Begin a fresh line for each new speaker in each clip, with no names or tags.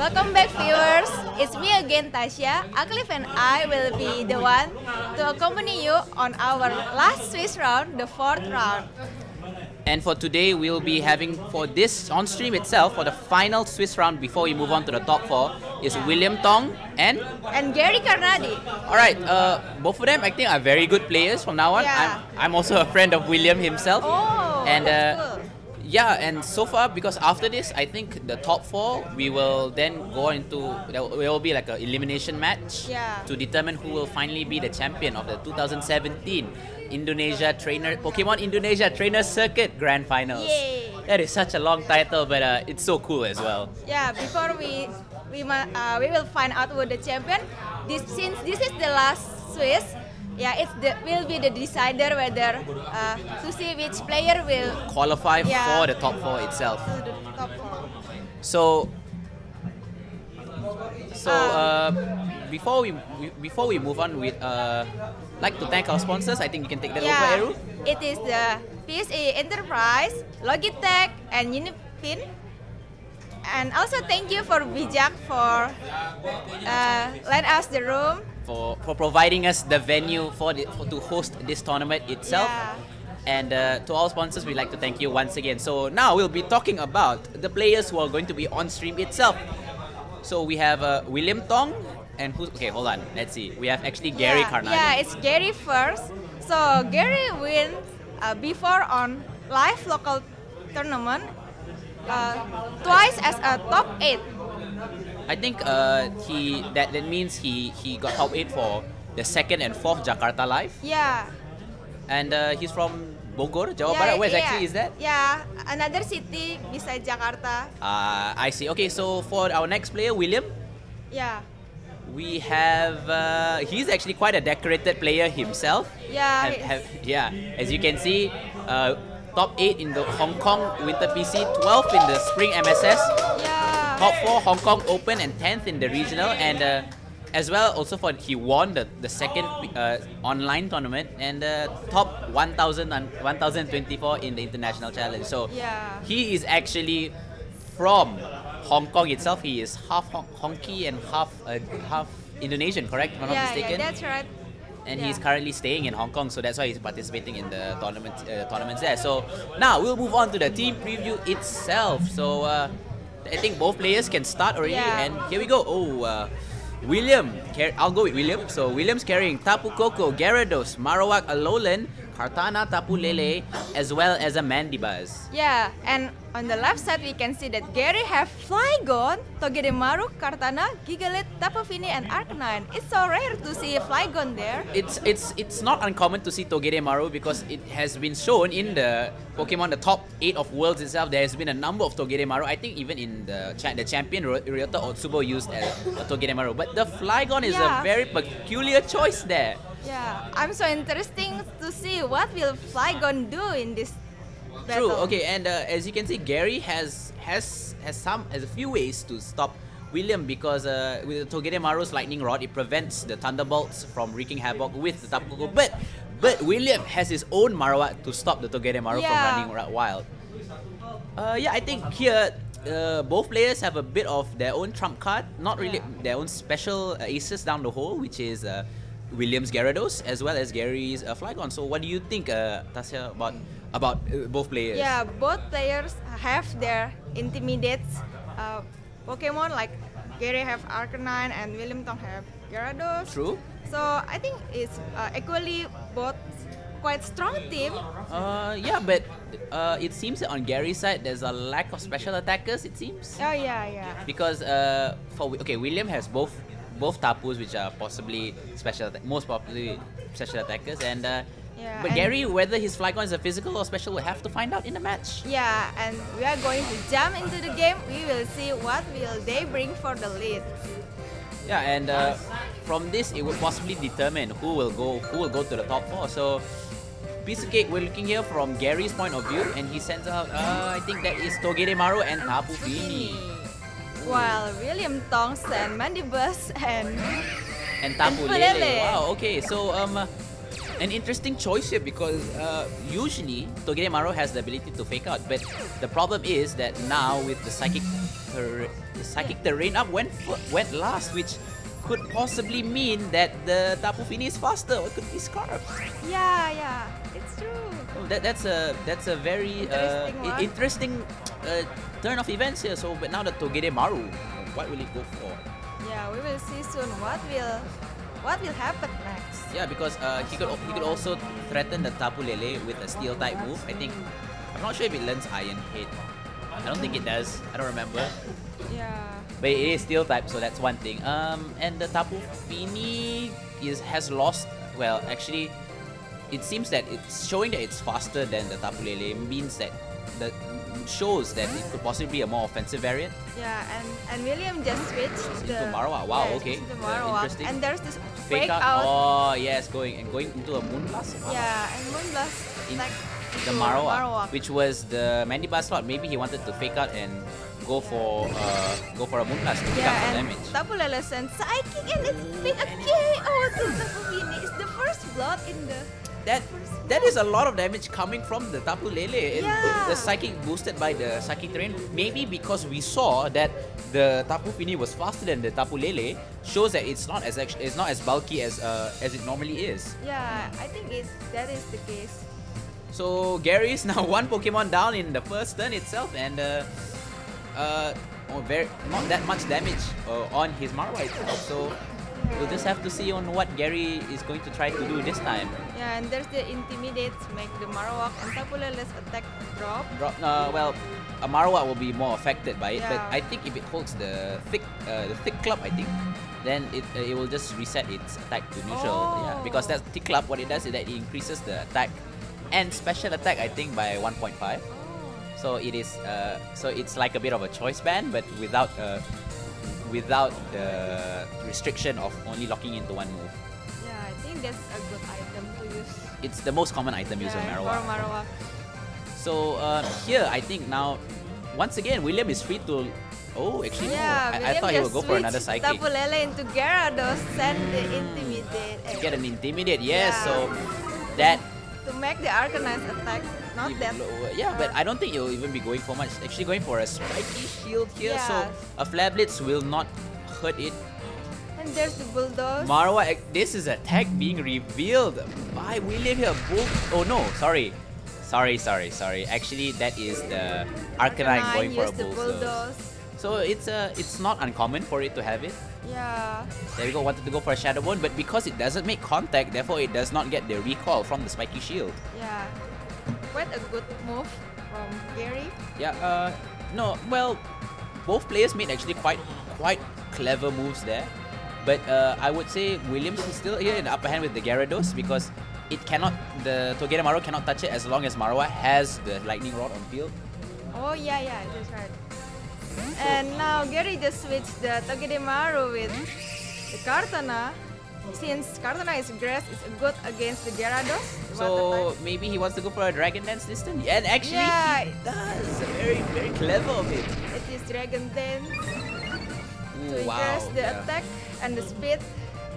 Welcome back viewers, it's me again Tasha. Aqlif and I will be the one to accompany you on our last Swiss round, the fourth round.
And for today, we'll be having for this on stream itself for the final Swiss round before we move on to the top four is William Tong and
And Garry Karnadi.
all right, uh, both of them I think are very good players from now on.
Yeah.
I'm, I'm also a friend of William himself.
Oh,
and
that's
uh,
cool.
Yeah, and so far because after this, I think the top four we will then go into there will- be like an elimination match
Yeah.
to determine who will finally be the champion of the 2017 Indonesia Trainer Pokemon Indonesia Trainer Circuit Grand Finals.
Yay.
That is such a long title, but uh, it's so cool as well.
Yeah, before we we uh, we will find out who the champion. This since this is the last Swiss, yeah, it's the will be the decider whether uh, to see which player will
Qualify
Yeah.
for the top four itself.
top four.
So, so
Um,
uh, before we, we before we move on, we uh, like to thank our sponsors. I think you can take that over, Eru.
it is the PSA Enterprise, Logitech, and Unipin. And also thank you for BIJAC for uh, lend us the room.
For, for providing us the venue for, the, for to host this tournament itself.
Yeah.
And uh, to all sponsors, we'd like to thank you once again. So now we'll be talking about the players who are going to be on stream itself. So we have uh, William Tong and who's okay? Hold on, let's see. We have actually Garry
yeah. Yeah, it's Garry first. So Garry wins uh, before on live local tournament uh, twice as a top eight.
I think uh, he that that means he he got top eight for the second and fourth Jakarta Live,
Yeah.
and uh, he's from Bogor, Jawa
yeah,
Barat. Where
yeah.
exactly is that?
Yeah, another city beside Jakarta.
Uh, I see. Okay, so for our next player, William,
Yeah.
we have uh, he's actually quite a decorated player himself.
Yeah,
Have- have- yeah. As you can see, uh, top eight in the Hong Kong Winter PC, 12th in the Spring MSS.
Yeah.
Top four Hong Kong Open and 10th in the regional and uh, as well also for he won the, the second uh, online tournament and uh, top 1000 and 1024 in the international challenge so
Yeah.
he is actually from Hong Kong itself he is half Honky and half uh, half Indonesian correct if I'm not mistaken
yeah, that's right.
and
Yeah.
he's currently staying in Hong Kong, so that's why he's participating in the tournament uh, tournaments there. So now we'll move on to the team preview itself. So uh, I think both players can start already,
Yeah.
and here we go. Oh, uh, William, I'll go with William. So William's carrying Tapu Koko, Gyarados, Marowak, Alolan, Kartana, Tapu Lele, as well as a Mandibuzz.
Yeah, and on the left side we can see that Garry have Flygon, Togedemaru, Kartana, Gigalith, Tapu Fini, and Arcanine. It's so rare to see a Flygon there.
It's it's it's not uncommon to see Togedemaru because it has been shown in the Pokemon the top eight of worlds itself. There has been a number of Togedemaru. I think even in the cha- the champion Ry- Ryota Otsubo used a, a Togedemaru. But the Flygon is
Yeah.
a very peculiar choice there.
Yeah, I'm so interesting to see what will Flygon do in this battle.
True. Okay, and uh, as you can see, Garry has has has some has a few ways to stop William because uh, with the Togedemaru's lightning rod, it prevents the thunderbolts from wreaking havoc with the Tapu Koko. But but William has his own Marowak to stop the Togedemaru from running wild. Uh, yeah, I think here uh, both players have a bit of their own trump card, not really
Yeah.
their own special uh, aces down the hole, which is uh, William's Gyarados as well as Garry's uh, Flygon. So what do you think, uh, Tasya, about about uh, both players?
Yeah, both players have their intimidates uh, Pokemon like Garry have Arcanine and William Tong have Gyarados.
True.
So I think it's uh, equally both quite strong team.
Uh, yeah, but uh, it seems that on Garry's side, there's a lack of special attackers. It seems
Oh yeah, yeah.
because uh, for okay, William has both both Tapus, which are possibly special, most probably special attackers, and uh,
Yeah,
but Garry, whether his Flygon is a physical or special, we'll have to find out in the match.
Yeah, and we are going to jump into the game. We will see what will they bring for the lead.
Yeah, and uh, from this, it will possibly determine who will go who will go to the top four. So. Piece of cake, we're looking here from Garry's point of view, and he sends out, uh, I think that is Togedemaru and Tapu Fini.
While William Tong and Mandibuzz and
and
And
Lele.
Lele.
Wow, okay. So um an interesting choice here because uh, usually Togedemaru has the ability to fake out, but the problem is that now with the psychic ter- the psychic terrain up went went last, which could possibly mean that the Tapu Fini is faster or it could be Scarf.
Yeah, yeah, it's true.
Oh, that, that's a that's a very uh,
Interesting one.
interesting uh, turn of events here. So, but now the Togedemaru, what will it go for?
Yeah, we will see soon what will what will happen next.
Yeah, because uh, he could he could also threaten the Tapu Lele with a steel type move. I think I'm not sure if it learns Iron Head. I don't think it does. I don't remember.
Yeah.
But it is steel type, so that's one thing. Um, and the Tapu Fini is has lost. Well, actually, it seems that it's showing that it's faster than the Tapu Lele means that that shows that it could possibly be a more offensive variant.
Yeah, and and William just switched
Into
the
Marowak. Wow,
yeah,
okay.
Into
Uh,
Marowak.
interesting.
and there's this
Fake out. Oh yes, going and going into a Moonblast. Wow.
Yeah, and Moonblast
In-
like
the
into
Marowak, which was the Mandibuzz slot. Maybe he wanted to fake out and go for uh, go for a Moonblast to pick up
Yeah,
the
and
damage.
Tapu Lele sent Psychic and it's been a KO to Fini. It's the first blood in the
That that is a lot of damage coming from the Tapu Lele. And
Yeah.
The psychic boosted by the psychic terrain. Maybe because we saw that the Tapu Fini was faster than the Tapu Lele, shows that it's not as it's not as bulky as uh, as it normally is.
Yeah, I think it that is the case.
So Garry is now one Pokemon down in the first turn itself, and uh, uh, oh, very not that much damage uh, on his Marowak. So we'll just have to see on what Garry is going to try to do this time.
Yeah, and there's the Intimidate to make the Marowak and Tapu attack drop.
Drop, uh, well, a Marowak will be more affected by it, but I think if it holds the thick, uh, the thick club, I think, then it uh, it will just reset its attack to neutral. Yeah, because
Oh.
that thick club, what it does is that it increases the attack and special attack, I think, by 1.5.
Oh.
So it is, uh, so it's like a bit of a choice band, but without uh, without the restriction of only locking into one move.
Yeah, I think that's a good item to use.
It's the most common item used on
yeah,
Marowak.
Marowak.
So uh, here, I think now, once again, William is free to. Oh, actually,
Yeah,
no. I, I thought he would go for another psychic.
Tapu Lele into Gyarados, send the Intimidate.
Get an intimidate, yes.
Yeah.
So that.
to make the Arcanine attack, not
even
that.
lower. Yeah, but I don't think you'll even be going for much. Actually, going for a spiky shield here, so a flare blitz will not hurt it.
And there's the Bulldoze.
Marowak, eh, this is attack being revealed by William here. Bull. Oh no, sorry. Sorry, sorry, sorry. Actually, that is the Arcanine going for a bulldoze.
Bulldoze.
So it's uh, it's not uncommon for it to have it.
Yeah.
There we go, wanted to go for a Shadow Bone, but because it doesn't make contact, therefore it does not get the recall from the Spiky Shield.
Yeah. Quite a good move from Garry.
Yeah, uh, no, well, both players made actually quite quite clever moves there. But uh, I would say Williams is still here in the upper hand with the Gyarados because it cannot, the Togedemaru cannot touch it as long as Marowak has the Lightning Rod on field.
Oh yeah, yeah, that's right. And now Garry just switched the Togedemaru with the Kartana. Since is grass, it's good against the Gyarados.
So maybe he wants to go for a Dragon Dance this turn. And actually,
Yeah.
he does. Very, very clever of him.
it is Dragon Dance
Ooh,
to
wow.
increase the
yeah.
attack and the speed.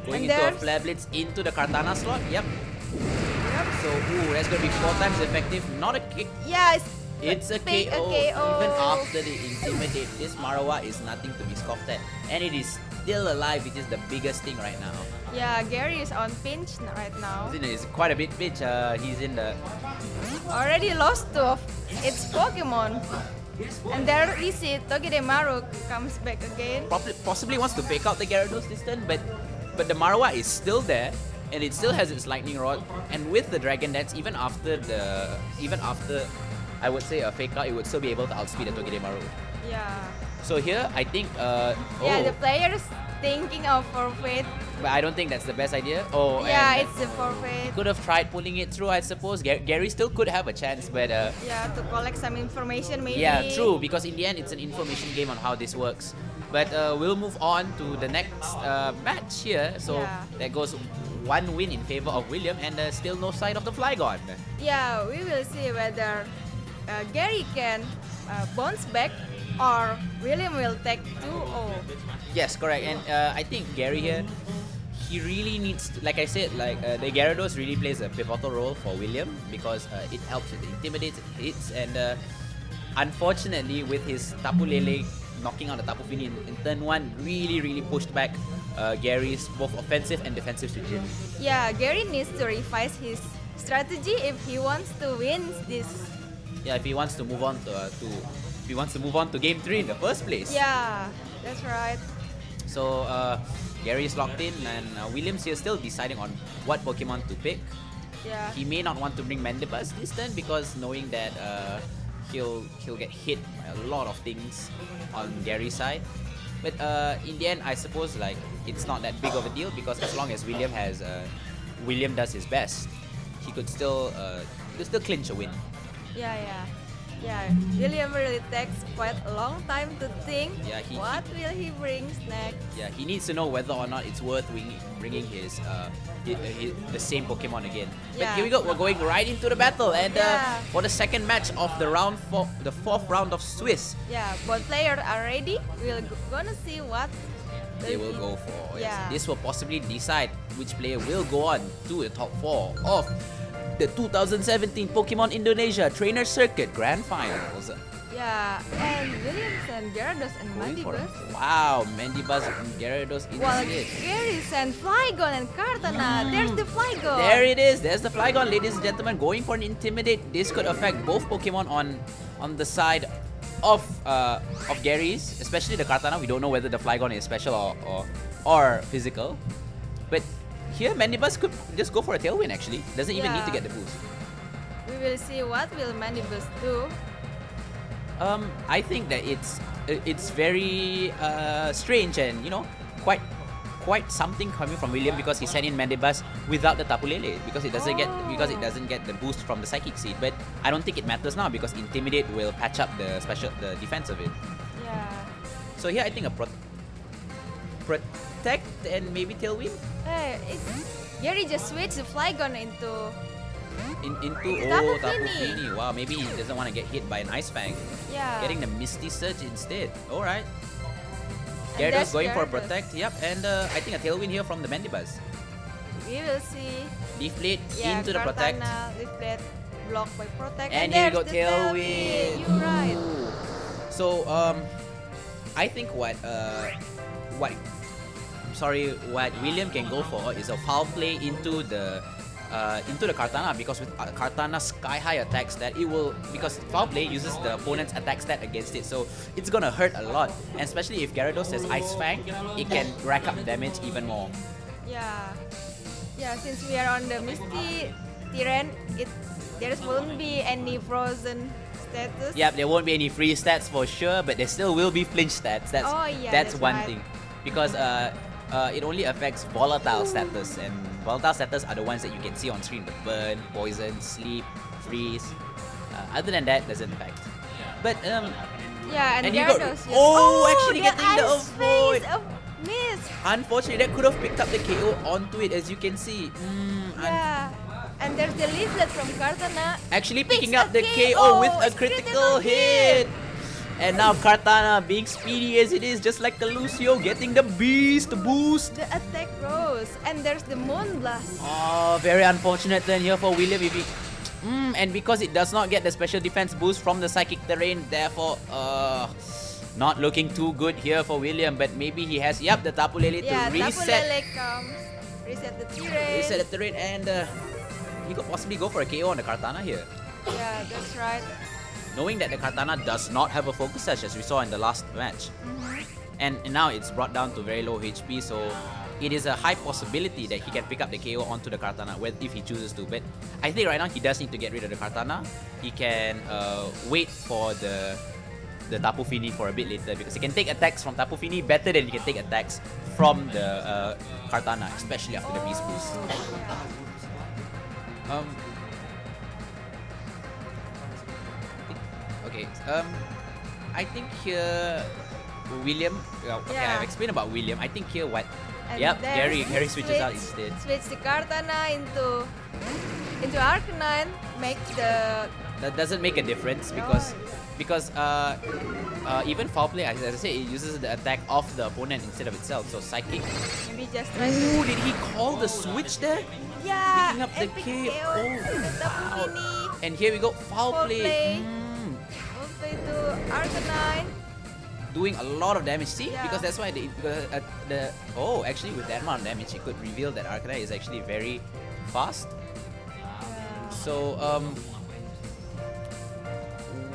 Going
and
into a
there's-
Flare Blitz into the Kartana slot. Yep.
Yep.
So, ooh, that's to be four times effective. Not a kick.
Yeah, it's,
It's a KO.
a KO.
Even after the Intimidate, this Marowak is nothing to be scoffed at. And it is still alive, which is the biggest thing right now.
Yeah, Garry is on pinch right now.
He's, in, he's quite a bit bitch. Uh, he's in the...
Already lost two of its Pokemon. And there we see Togedemaru comes back again.
Probably, possibly wants to fake out the Gyarados this turn, but, but the Marowak is still there. And it still has its Lightning Rod. And with the Dragon Dance, even after the... Even after, I would say, a fake out, it would still be able to outspeed the Togedemaru.
Yeah.
So here, I think... Uh, oh,
Yeah, the players thinking of forfeit.
but I don't think that's the best idea. Oh,
yeah, it's a forfeit.
could have tried pulling it through, I suppose. Gar- Garry still could have a chance, but uh,
Yeah, to collect some information maybe.
yeah, true. Because in the end, it's an information game on how this works. But uh, we'll move on to the next uh, match here. So
Yeah.
that goes one win in favor of William, and uh, still no sight of the Flygon.
Yeah, we will see whether uh, Garry can uh, bounce back or William will take 2-0.
Yes, correct. And uh, I think Garry here, he really needs, to, like I said, like uh, the Gyarados really plays a pivotal role for William because uh, it helps with intimidates, it hits, and uh, unfortunately with his Tapu Lele knocking out the Tapu Fini in, in turn one really, really pushed back uh, Garry's both offensive and defensive strategy.
Yeah, Garry needs to revise his strategy if he wants to win this.
Yeah, if he wants to move on to, uh, to he wants to move on to game three in the first place.
Yeah, that's right.
So uh, Garry is locked in, and uh, Williams here still deciding on what Pokemon to pick.
Yeah.
He may not want to bring Mandibuzz this turn because knowing that uh, he'll he'll get hit by a lot of things on Garry's side. But uh, in the end, I suppose like it's not that big of a deal because as long as William has uh, William does his best, he could still uh, he could still clinch a win.
Yeah, yeah. Yeah, William really takes quite a long time to think
Yeah, he-
what will he bring next.
Yeah, he needs to know whether or not it's worth bringing his, uh, hi- uh, hi- the same Pokemon again. But
Yeah.
here we go. We're going right into the battle, and uh, for the second match of the round four, the fourth round of Swiss,
Yeah, both players are ready. We're gonna see what
they will go for. Yes.
Yeah.
This will possibly decide which player will go on to the top four of the 2017 Pokemon Indonesia Trainer Circuit Grand Finals.
Yeah, and Williams and Gyarados and. Mandibuzz.
Wow, Mandibuzz and Gyarados in
While
this.
Garry sent Flygon and Kartana. There's the Flygon.
There it is. There's the Flygon, ladies and gentlemen, going for an Intimidate. This could affect both Pokemon on on the side of uh, of Garry's, especially the Kartana. We don't know whether the Flygon is special or or, or physical. Here, Mandibuzz could just go for a Tailwind actually. Doesn't even need to get the boost.
We will see what will Mandibuzz do.
Um, I think that it's it's very uh, strange and you know quite quite something coming from William because he sent in Mandibuzz without the Tapu Lele because it doesn't get because it
Oh.
doesn't get the boost from the Psychic Seed. But I don't think it matters now because Intimidate will patch up the special the defense of it.
Yeah.
So here I think a pro, pro- protect and maybe Tailwind
Hey, it, Garry just switched the Flygon into.
in, into
Tapu
oh Tapu
Fini.
Fini. Wow, maybe he doesn't want to get hit by an Ice Fang.
Yeah.
Getting the Misty Surge instead. All right.
And
Gyarados
that's
going for protect. Yep, and uh, I think a tailwind here from the Mandibuzz.
We will see.
Deflate
Yeah,
into the protect.
Kartana, Leaf Blade, blocked by protect.
And here we go, tailwind.
You're right.
So um, I think what uh, what I'm sorry, what William can go for is a foul play into the uh, into the Kartana because with uh, Kartana sky high attacks that it will because foul play uses the opponent's attack stat against it, so it's gonna hurt a lot. And especially if Gyarados has Ice Fang, it can rack up damage even more.
Yeah. Yeah, since we are on the Misty terrain, it there won't be any frozen status.
Yep, there won't be any free stats for sure, but there still will be flinch stats. That's
Oh, yeah,
that's,
that's
one
right.
thing, because uh, uh, it only affects volatile status, and volatile status are the ones that you can see on screen: the burn, poison, sleep, freeze. Uh, other than that, doesn't affect. But um,
Yeah, and,
And you got-
Gyarados. yes.
oh, actually
the
getting the
ice
avoid.
phase of miss.
unfortunately, that could have picked up the KO onto it, as you can see. Mm,
Yeah. And there's the leaf blade from Kartana.
Actually picking up the
KO,
KO with a
critical
critical
hit.
hit. And now Kartana being speedy as it is, just like a Lucio, getting the beast boost.
The attack rose. And there's the Moonblast.
Oh, very unfortunate turn here for William. If he, mm, and because it does not get the special defense boost from the psychic terrain, therefore, uh, not looking too good here for William. But maybe he has, yep, the Tapu Lele
Yeah,
to
Tapu
reset,
Lele comes. Reset the terrain.
reset the terrain, and uh, he could possibly go for a KO on the Kartana here.
Yeah, that's right.
Knowing that the Kartana does not have a focus sash as we saw in the last match. And, now it's brought down to very low HP, so it is a high possibility that he can pick up the KO onto the Kartana when, if he chooses to. But I think right now he does need to get rid of the Kartana. He can uh, wait for the the Tapu Fini for a bit later because he can take attacks from Tapu Fini better than he can take attacks from the uh, Kartana, especially after the Beast Boost. Um, okay. Um, I think here William. well, Okay,
Yeah.
I've explained about William. I think here what?
And
yep, Garry. Garry
switch-
switches out instead.
Switch the Kartana into into Arcanine. Make the
That doesn't make a difference because because uh, uh, even foul play, as as I said, it uses the attack of the opponent instead of itself. So psychic.
maybe just
Ooh, did he call the switch there?
yeah
picking up the KO.
Tapu
Wow. And here we go, foul,
Foul
play.
play.
Mm.
We'll play to Arcanine.
doing a lot of damage. See,
Yeah.
because that's why the, uh, the oh actually with that amount of damage, it could reveal that Arcanine is actually very fast.
Yeah.
So um,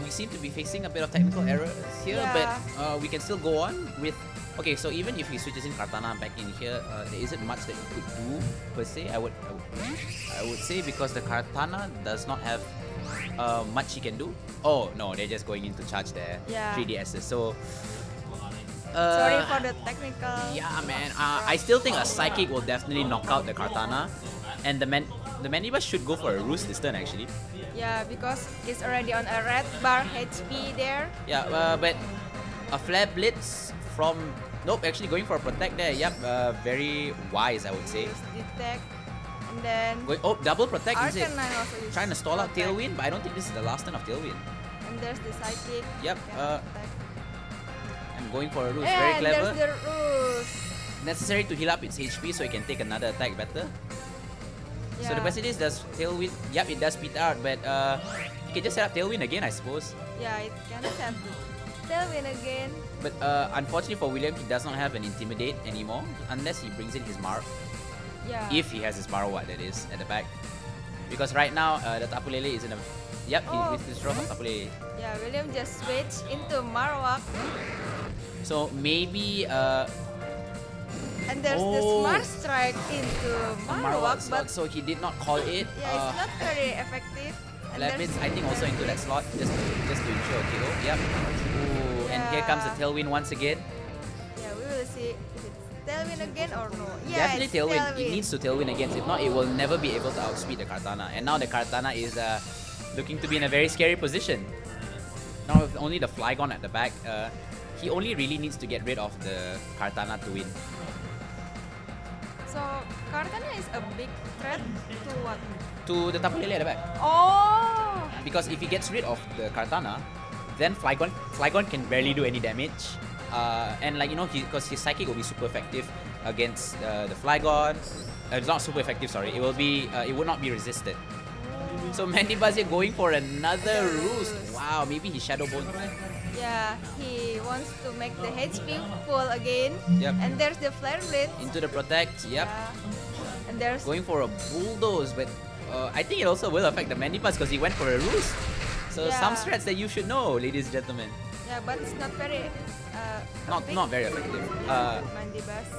we seem to be facing a bit of technical errors here, but uh, we can still go on with. Okay, so even if he switches in Kartana back in here, uh, there isn't much that he could do per se. I would, I would, I would say because the Kartana does not have uh, much he can do. Oh no, they're just going into charge there.
Yeah.
3DSs. So.
Sorry
uh,
for the technical.
yeah, man. Uh, I still think a psychic will definitely knock out the Kartana, and the man, the Mandibuzz should go for a roost this turn actually.
Yeah, because it's already on a red bar HP there.
Yeah, uh, but a flare blitz from nope, actually going for a protect there. Yep, uh, very wise I would say.
Detect, and then
Going, oh, double protect is it?
Arcanine also use
Trying to stall out. Tailwind, but I don't think this is the last turn of Tailwind.
And there's the psychic.
Yep, uh. I'm going for a roost. Very
and
clever.
there's the roost.
Necessary to heal up its HP so it can take another attack better. So the
Yeah.
question is, does Tailwind? Yep, it does speed out, but uh, you can just set up Tailwind again, I suppose.
Yeah, it can set Tailwind again.
But uh, unfortunately for William, he does not have an Intimidate anymore unless he brings in his Mar.
Yeah.
If he has his Marowak, that is, at the back. Because right now, uh, the Tapu Lele is in a... Yep, he
Oh.
with the draw of Tapu Lele.
Yeah, William just switched into Marowak.
So maybe uh,
And there's the
Oh.
Smart Strike into
Marowak
Marowak,
slot,
but
so he did not call it.
yeah,
uh,
it's not very effective.
Labins, I think, also into that slot just to, just to ensure a KO. Yep. Ooh, and here comes the Tailwind once again.
Yeah, we will see if it's Tailwind again or no.
Definitely tailwind.
Tailwind.
It needs to tailwind against. If not, it will never be able to outspeed the Kartana. And now the Kartana is uh, looking to be in a very scary position. Now with only the Flygon at the back, uh, he only really needs to get rid of the Kartana to win.
So Kartana is a big threat to what?
To the Tapu Lele at the back.
Oh,
Because if he gets rid of the Kartana, then Flygon Flygon can barely do any damage. Uh, and like you know, because his psychic will be super effective against uh, the Flygon. Uh, it's not super effective. Sorry, it will be. Uh, it would not be resisted. So Mandibuzz here going for another roost. Wow, maybe he Shadow Bone.
yeah. He wants to make the HP full again.
Yep.
And there's the Flare Blitz.
Into the protect. Yep.
Yeah. And there's
Going for a bulldoze, but uh, I think it also will affect the Mandibuzz because he went for a roost. So some
Yeah.
strats that you should know, ladies and gentlemen.
Yeah, but it's not very uh,
Not
big
not very effective. Uh.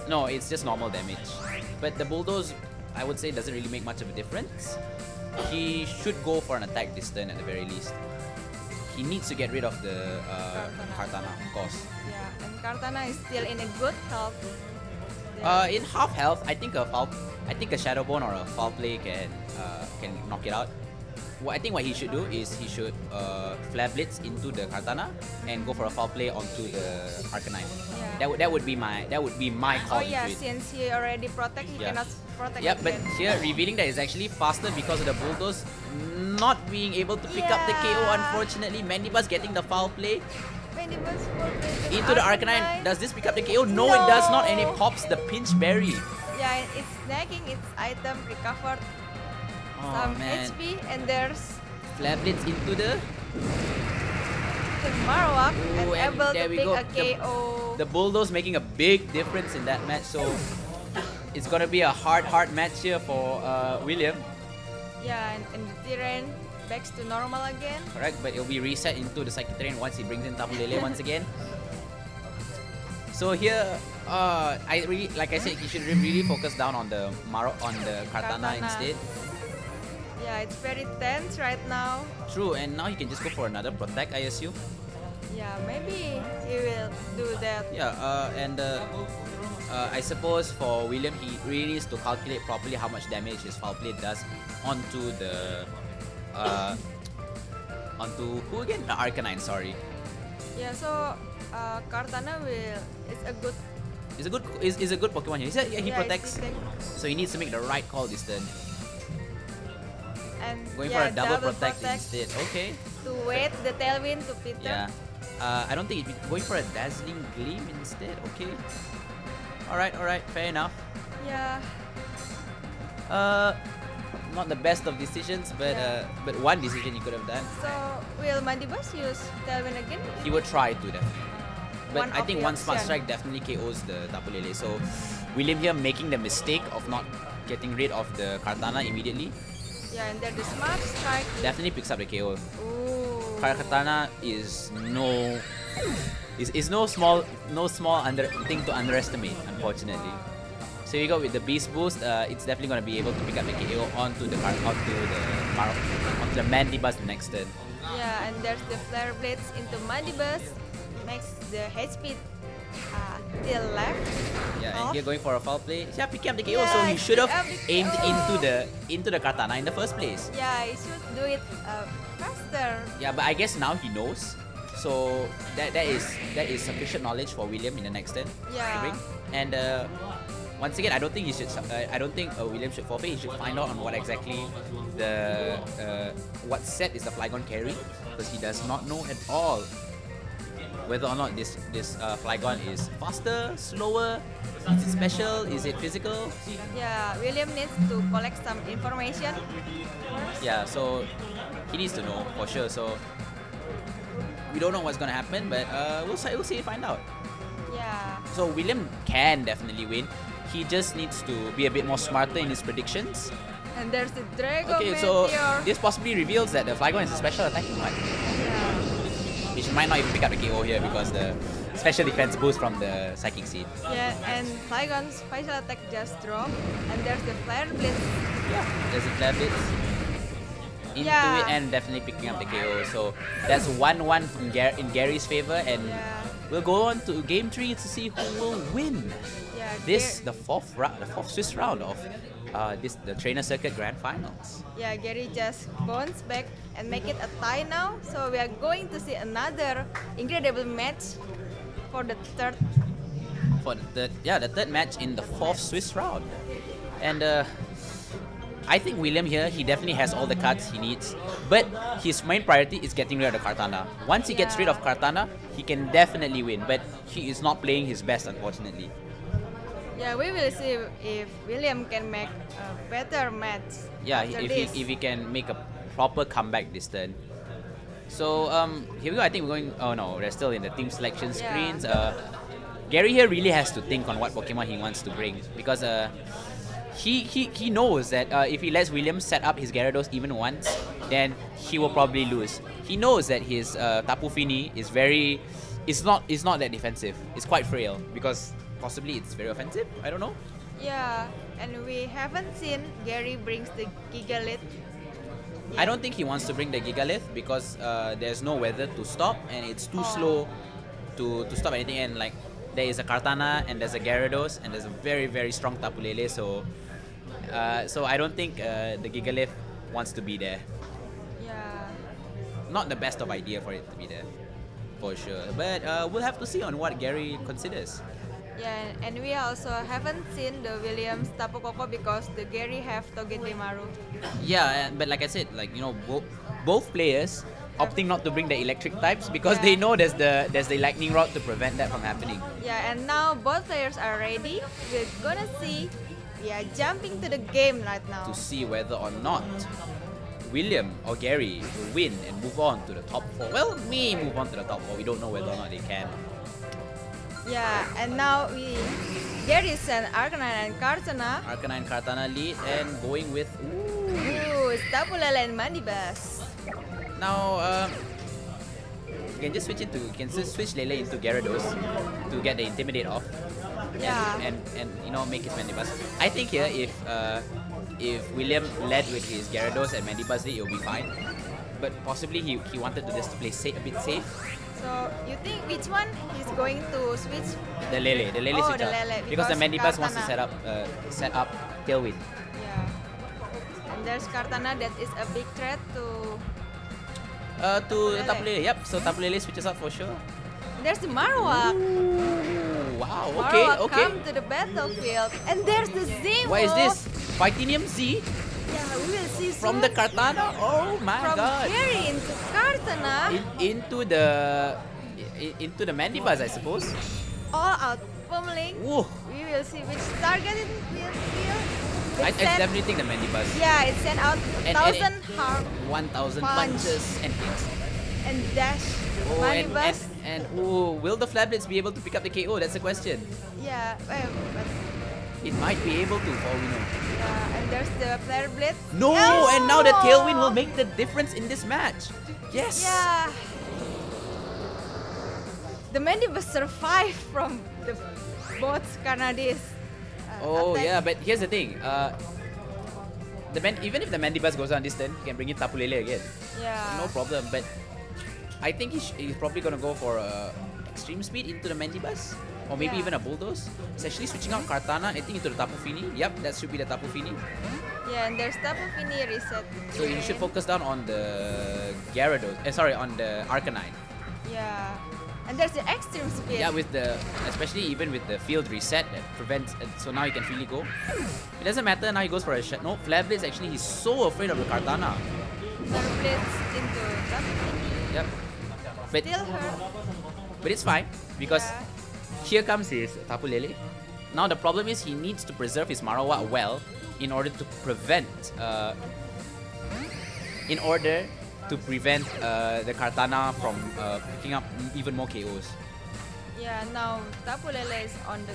No, it's just normal damage. But the bulldoze, I would say, doesn't really make much of a difference. He should go for an attack this turn at the very least. He needs to get rid of the uh, Kartana, of course.
Yeah, and Kartana is still in a good health.
Uh, in half health, I think a foul, I think a Shadow Bone or a Foul Play can uh, can knock it out. What I think what he should do is he should uh, Flare Blitz into the Kartana and go for a Foul Play onto the Arcanine.
Yeah.
That would that would be my that would be my call
oh yeah, since he already protect, he
Yeah.
cannot protect
Yep, but here revealing that is actually faster because of the bulldoze not being able to pick up the KO.
Yeah.
Unfortunately, Mandibuzz getting the foul play
Mandibuzz will
into the Arcanine. Does this pick up the KO? No, it does not, and it pops the pinch berry.
Yeah, it's snagging its item, recovered
Oh
some
man,
HP, and there's
Flare into the
the Marowak and
Ooh, and
able
there
to
we
pick
go.
a
The-
KO.
the bulldoze making a big difference in that match. So it's gonna be a hard, hard match here for uh, William.
yeah, and, and the terrain backs to normal again.
Correct, but it'll be reset into the Psychic Terrain once he brings in Tapu Lele once again. So here, uh, I really, like I said, he should really focus down on the Maro, on the Kartana,
Kartana.
instead.
Yeah, it's very tense right now.
True, and now he can just go for another Protect, I assume.
Yeah, maybe he will do that.
Yeah, uh, and uh, uh, I suppose for William, he really needs to calculate properly how much damage his foul play does onto the, uh, onto who again? The Arcanine, sorry.
Yeah, so uh, Kartana will. It's a good.
It's a good is, is a good Pokemon here. He said yeah, he
yeah,
protects,
it's
so he needs to make the right call this turn.
And
Going
yeah,
for a double, protect, instead. Okay.
to wait the tailwind to Peter.
Yeah. Uh, I don't think it'd be going for a dazzling gleam instead. Okay. All right, all right, fair enough.
Yeah.
Uh, not the best of decisions, but
Yeah.
uh, but one decision he could have done.
So will Mandibuzz use tailwind again?
He would try to definitely. but
one
I think one smart strike definitely KOs the Tapu Lele. So William here making the mistake of not getting rid of the Kartana immediately
Yeah, and then the smart strike.
definitely picks up the KO.
Ooh.
Kartana is no is, is no small no small under thing to underestimate, unfortunately. So you go with the beast boost, uh, it's definitely gonna be able to pick up the KO onto the car onto the Mar- onto the Mandibuzz the next turn.
Yeah, and there's the flare blitz into Mandibuzz. Makes the HP uh, till left.
Yeah, and here going for a foul play. Yeah, picking up the KO,
Yeah,
so he should have
the
aimed into the into the Kartana in the first place.
Yeah, he should do it uh, faster.
Yeah, but I guess now he knows. So that that is that is sufficient knowledge for William in the next turn.
Yeah.
And uh, once again, I don't think he should. Uh, I don't think uh, William should forfeit. He should find out on what exactly the uh, what set is the Flygon carry because he does not know at all whether or not this this uh, Flygon is faster, slower, is it special, is it physical?
Yeah, William needs to collect some information. first.
Yeah, so he needs to know for sure. So we don't know what's gonna happen, but uh, we'll see. We'll see. Find out.
Yeah.
So William can definitely win. He just needs to be a bit more smarter in his predictions.
And there's the Dragon
Okay, so
Meteor.
this possibly reveals that the Flygon is a special attacking one. Which might not even pick up the KO here because the special defense boost from the Psychic Seed.
yeah, and Flygon's special attack just dropped. And there's the Flare Blitz.
Yeah, there's a Flare Blitz into
Yeah.
it and definitely picking up the KO. So that's 1-1 from Gar- in Garry's favor and
Yeah.
we'll go on to game 3 to see who will win.
Yeah.
This, the fourth round, the fourth Swiss round of uh, this the Trainer Circuit Grand Finals.
yeah, Garry just bounce back and make it a tie now. So we are going to see another incredible match for the third.
for the third, yeah, the third match in the fourth Swiss round. And uh, I think William here, he definitely has all the cards he needs. But his main priority is getting rid of the Kartana. Once he gets rid of Kartana, he can definitely win. But he is not playing his best, unfortunately.
Yeah, we will see if William can make a better match.
Yeah, if
this.
he, if he can make a proper comeback this turn. So um, here we go. I think we're going. Oh no, we're still in the team selection
Yeah.
screens. Uh, Garry here really has to think on what Pokemon he wants to bring because uh, he, he he knows that uh, if he lets William set up his Gyarados even once, then he will probably lose. He knows that his uh, Tapu Fini is very, it's not it's not that defensive. It's quite frail because possibly it's very offensive. I don't know.
Yeah, and we haven't seen Garry brings the Gigalith.
I don't think he wants to bring the Gigalith because uh, there's no weather to stop and it's too
Oh.
slow to, to stop anything. And like there is a Kartana and there's a Gyarados and there's a very very strong Tapu Lele. So uh, so I don't think uh, the Gigalith wants to be there.
Yeah.
Not the best of idea for it to be there, for sure. But uh, we'll have to see on what Garry considers.
Yeah, and we also haven't seen the Williams Tapu Koko because the Garry have Togedemaru.
Yeah, but like I said, like you know, bo- both players opting not to bring the electric types because
Yeah.
they know there's the there's the lightning rod to prevent that from happening.
Yeah, and now both players are ready. We're gonna see. We are jumping to the game right now.
to see whether or not William or Garry will win and move on to the top four. Well, may move on to the top four. We don't know whether or not they can.
Yeah, and now we there is an Arcanine and Kartana.
Arcanine Kartana lead and going with. Ooh.
Ooh, it's Tapu Lele and Mandibuzz.
Now, um, you can just switch into you can just switch Lele into Gyarados to get the intimidate off. And,
Yeah.
and and you know make his Mandibuzz. I think here if uh, if William led with his Gyarados and Mandibuzz lead, it'll be fine. But possibly he, he wanted to just play safe, a bit safe.
So you think which one he's going to switch?
The Lele, the Lele
Oh,
switch
the. Lele,
because the
because
Mandibuzz wants to set up uh, set up Tailwind.
Yeah. And there's Kartana that is a big threat to.
Uh, to
Lele.
Tapu Lele, yep. So Tapu Lele switches out for sure.
There's the Marowak.
Ooh, wow, okay,
Marowak
okay.
come to the battlefield, and there's the Zemo.
What is this? Titanium Z
Yeah, we will see
from
soon.
the Kartana? Oh my
from
god.
Garry into Kartana.
In, into the into the Mandibuzz, I suppose.
Oh, uh, all out pummeling.
Whoa.
We will see which target it will feel.
I, I definitely think the Mandibuzz.
Yeah, it sent out
And- and
thousand
it-
harm
1000
Punch.
punches and hits.
and dash.
Oh, and, and And ooh, will the Flare Blitz be able to pick up the KO? That's the question.
Yeah, well, but,
It might be able to, for all we know.
yeah, and there's the Flare Blitz.
No, and now the Tailwind will make the difference in this match. Yes.
Yeah. The Mandibuzz survived from the both Canadians. Uh,
Oh
attack.
yeah, but here's the thing. Uh, the man, even if the Mandibuzz goes on this turn, he can bring in Tapu Lele again.
Yeah.
No problem. But I think he sh- he's probably gonna go for uh, extreme speed into the Mandibuzz, or maybe
Yeah.
even a bulldoze. It's actually switching out Kartana, I think, into the Tapu Fini. Yep, that should be the Tapu Fini.
Yeah, and there's Tapu Fini reset.
So you should focus down on the Gyarados. Eh, sorry, on the Arcanine.
Yeah. And there's the extreme speed.
Yeah, with the especially even with the field reset that prevents. uh, So now he can freely go. It doesn't matter. Now he goes for a shot. No, Flare Blitz actually he's so afraid of the Kartana.
Flare Blitz into Tapu Fini.
Yep. But
Still hurt.
but it's fine because
Yeah.
Here comes his Tapu Lele. Now the problem is he needs to preserve his Marowak well in order to prevent uh, in order to prevent uh, the Kartana from uh, picking up even more KOs.
Yeah, now Tapu Lele is on the.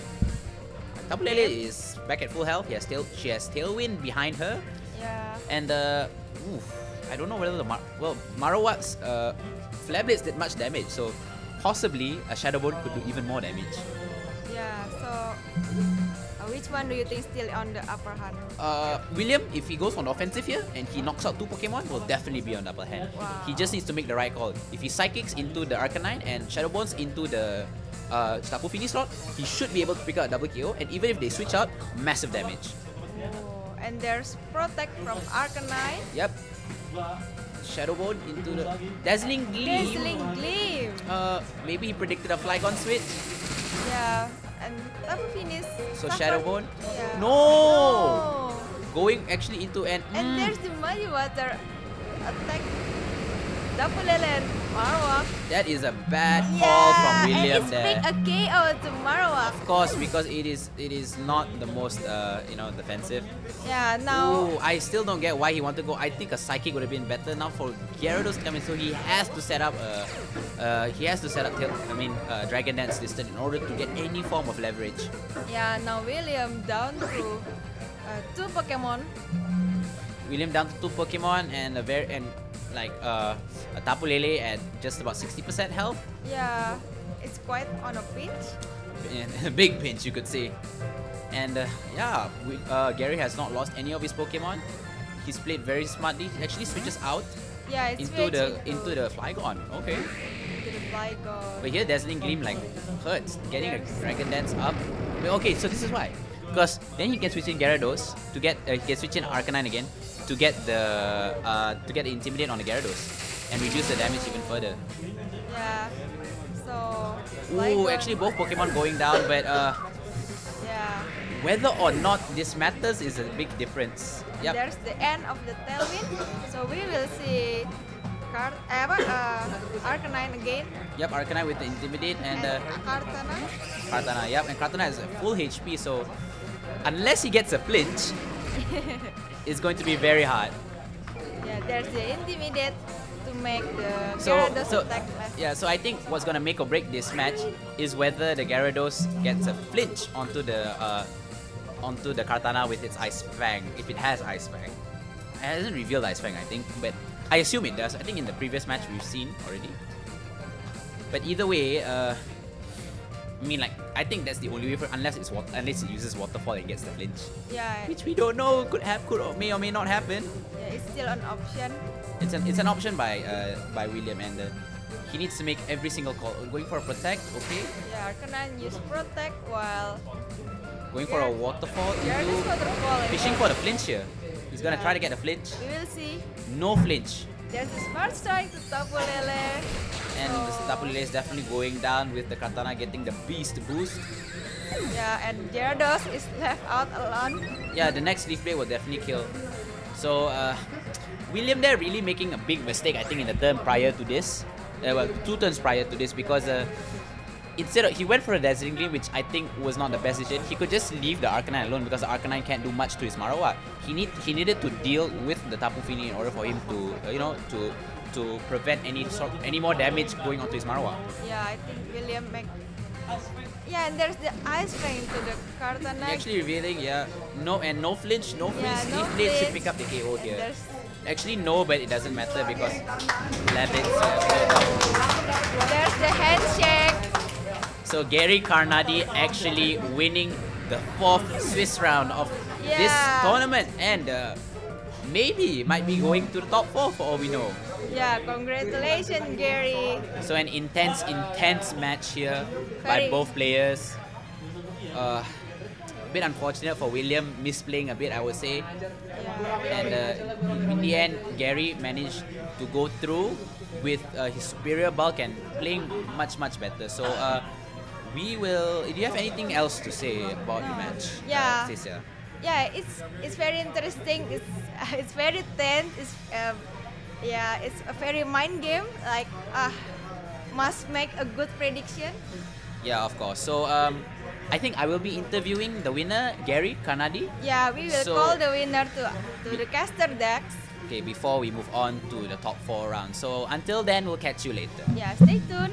Tapu Lele is back at full health. He has tail, she has Tailwind behind her.
Yeah.
And uh, oof, I don't know whether the Mar- well Marowak's uh, Flare Blitz did much damage, so possibly a Shadow Bone could do even more damage.
Yeah, so uh, which one do you think still on the upper hand?
Uh, William, if he goes on the offensive here and he knocks out two Pokemon, will definitely be on the upper hand.
Wow.
He just needs to make the right call. If he Psychics into the Arcanine and Shadow Bones into the uh, Tapu Fini slot, he should be able to pick out a double KO. And even if they switch out, massive damage.
Oh, and there's Protect from Arcanine.
Yep. Shadow Bone into the Dazzling Gleam.
Dazzling Gleam.
Uh, maybe he predicted a Flygon switch.
Yeah, and Tapu is
So
suffer-
Shadow Bone.
Yeah.
No!
No.
Going actually into an.
And
mm,
there's the Muddy Water attack. Tapu Lele and Marowak.
That is a bad call from William
and it's
there.
a KO to Marowak.
Of course, because it is it is not the most uh, you know defensive.
Yeah, now
Ooh, I still don't get why he wanted to go. I think a psychic would have been better now for Gyarados coming, so he has to set up a, uh, he has to set up tail, I mean uh, Dragon Dance distance in order to get any form of leverage.
yeah, now William down to uh, two Pokemon.
William down to two Pokemon and a very and like uh, a Tapu Lele at just about 60% health.
Yeah, it's quite on a pinch.
A big pinch, you could say. And uh, yeah, we, uh, Garry has not lost any of his Pokemon. He's played very smartly. He actually switches out
Yeah,
into the into
to,
the Flygon. Okay.
to the Flygon.
But here, Dazzling Gleam like hurts. Getting a Dragon Dance up. But okay, so this is why. Because then he can switch in Gyarados to get uh, he can switch in Arcanine again to get the uh, to get the Intimidate on the Gyarados and reduce the damage even further.
Yeah. So.
Ooh,
Flygon-
actually both Pokemon going down, but uh,
Yeah.
whether or not this matters is a big difference. Yep.
There's the end of the tailwind. So we will see card eh, apa, uh, Arcanine again
Yep, Arcanine with the Intimidate and uh,
Kartana.
Kartana. Yep, and Kartana has full HP, so unless he gets a flinch, it's going to be very hard.
Yeah, there's the intimidate to make the
So,
Gyarados
so
attack
yeah, so I think what's gonna make or break this match is whether the Gyarados gets a flinch onto the uh, onto the Kartana with its Ice Fang, if it has Ice Fang. It hasn't revealed Ice Fang, I think, but I assume it does. I think in the previous match we've seen already. But either way, uh, I mean, like, I think that's the only way for unless it's wat- unless it uses Waterfall and gets the flinch,
Yeah,
which we don't know could have could or may or may not happen.
yeah, it's still an option.
It's an it's an option by uh, by William and uh, he needs to make every single call. Going for a protect, okay.
Yeah, Arcanine use protect while
Going for a waterfall
Gyarados
into
waterfall.
fishing for the flinch here. He's gonna
Yeah.
try to get a flinch.
We will see.
No flinch.
There's a smart strike to Tapu Lele.
And the
So-
Tapu Lele is definitely going down with the Kartana getting the beast boost.
Yeah, and Gyarados is left out alone.
Yeah, the next leaf blade will definitely kill. So uh, William there really making a big mistake, I think, in the turn prior to this. Uh, well, two turns prior to this because uh, instead of he went for a dazzling gleam, which I think was not the best decision. He could just leave the Arcanine alone because the Arcanine can't do much to his Marowak. He need he needed to deal with the Tapu Fini in order for him to uh, you know to to prevent any sort any more damage going onto his Marowak.
Yeah, I think William make. Yeah, and there's the ice rain to the Kartana.
Actually revealing, yeah, no and no flinch, no
yeah,
freeze.
no
if Blade should
flinch.
pick up the KO here. Actually no, but it doesn't matter because Labits. Yeah,
there's the handshake.
So Garry Karnadi actually winning the fourth Swiss round of this tournament and uh, maybe might be going to the top four for all we know.
Yeah, congratulations, Garry.
So an intense, intense match here by both players. Uh, a bit unfortunate for William misplaying a bit, I would say.
Yeah.
And uh, in the end, Garry managed to go through with uh, his superior bulk and playing much, much better. So uh, we will. Do you have anything else to say about the match?
Yeah.
Uh,
yeah, it's it's very interesting. It's it's very tense. It's um, yeah, it's a very mind game. Like uh, must make a good prediction.
Yeah, of course. So um, I think I will be interviewing the winner, Garry Karnadi.
Yeah, we will
So-
call the winner to to the caster decks.
Okay, before we move on to the top four rounds. So until then, we'll catch you later.
Yeah, stay tuned.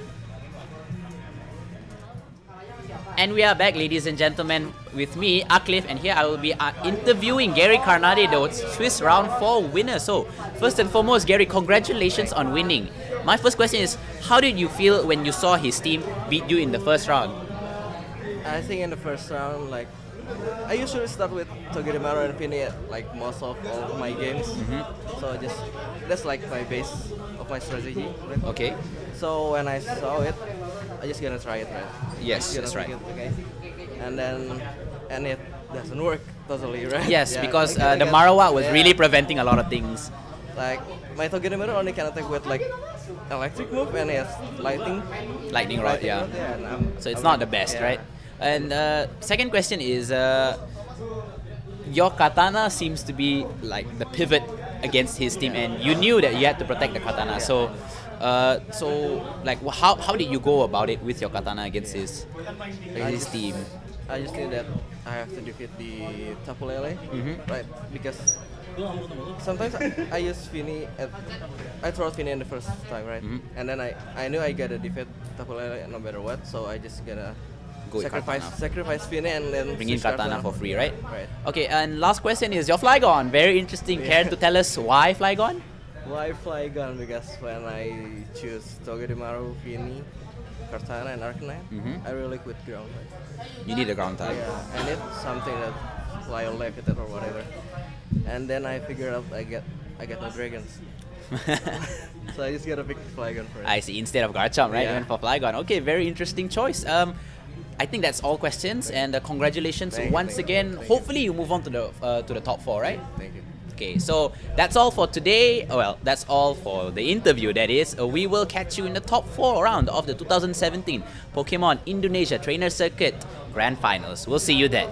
And we are back, ladies and gentlemen, with me, Aqlif, and here I will be uh, interviewing Garry Karnadi, the Swiss Round 4 winner. So, first and foremost, Garry, congratulations on winning. My first question is, how did you feel when you saw his team beat you in the first round?
I think in the first round, like I usually start with Togedemaru and Fini at like most of all of my games. So just that's like my base of my strategy. Right?
Okay.
So when I saw it, I just gonna try it, right?
Yes, that's right.
It, okay. And then and it doesn't work totally, right?
Yes,
Yeah,
because uh, the Marowak was
yeah.
really preventing a lot of things.
like my Togedemaru only can attack with like electric move and it has lightning.
Lightning rod,
lightning
yeah.
rod, yeah I'm-
So it's
I'm
not the best, right? And uh, second question is, uh, your Kartana seems to be like the pivot against his team, and you knew that you had to protect the Kartana. So, uh, so like, how how did you go about it with your Kartana against his his team?
I just knew that I have to defeat the Tapu Lele,
Mhm.
right? Because sometimes I, I use Fini at I throw Fini in the first time, right?
Mhm.
And then I I knew I gotta defeat Tapu Lele no matter what, so I just gotta
Go
sacrifice
Kartana.
sacrifice Fini and then
Bring in
switch
Kartana for free, right?
Right.
Okay, and last question is your Flygon. Very interesting. Care to tell us why Flygon?
Why Flygon? Because when I choose Togedemaru, Fini, Kartana, and Arcanine,
Mhm.
I really quit ground. Right?
You need a ground type.
Yeah, and it's something that fly left it or whatever. And then I figured out I get I get no dragons. So I just gotta pick Flygon first.
I see. Instead of Garchomp, right? You
Yeah.
went for Flygon. Okay, very interesting choice. Um, I think that's all questions, and uh, congratulations
Thank
once
you,
again.
thank you.
Hopefully, you move on to the uh, to the top four, right?
Thank you.
Okay, so that's all for today. Oh, Well, that's all for the interview. That is, uh, we will catch you in the top four round of the 2017 Pokemon Indonesia Trainer Circuit Grand Finals. We'll see you then.